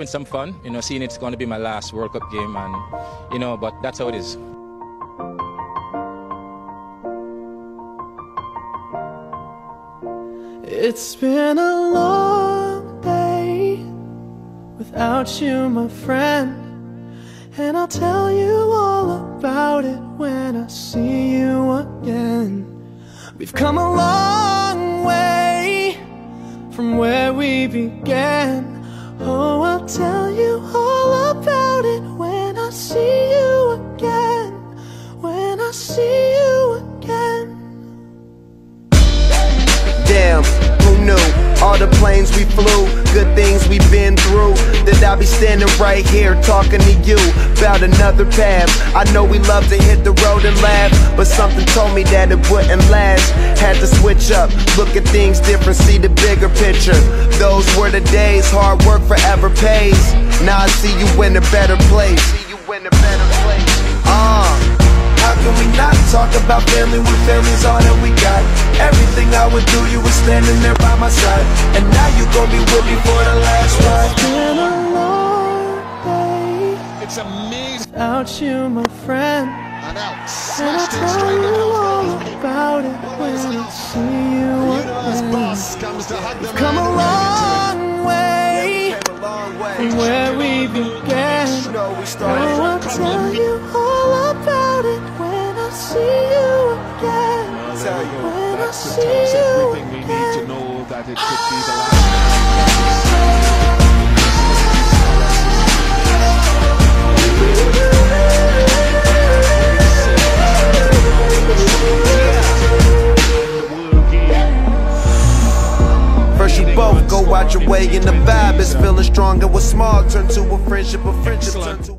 having some fun, you know, seeing it's going to be my last World Cup game, and you know, but that's how it is. It's been a long day without you, my friend. And I'll tell you all about it when I see you again. We've come a long way from where we began. Oh, I'll tell you all about it when I see you again. When I see you again. Damn, who knew? All the planes we flew, good things we've been through. That I'll be standing right here talking to you about another path. I know we love to hit the road and laugh, but something told me that it wouldn't last. Had to switch up, look at things different, see the bigger picture. Those were the days, hard work forever pays. Now I see you in a better place. See you in a better place. Uh. How can we not talk about family when family's all that we got? Everything I would do, you were standing there by my side. And now you gon' be with me for the last ride. been a long day It's amazing. without you, my friend. And out. And I'll Smashed it tell straight you all about it when I see you again. boss comes to hug the Come a we started. Oh, I'll tell you all about it when I see you again. Tell you. When I That see tells you everything we need to again. know that it could be the last. First you both go out your way and the vibe is feeling strong. And what's small turn to a friendship, a friendship turn to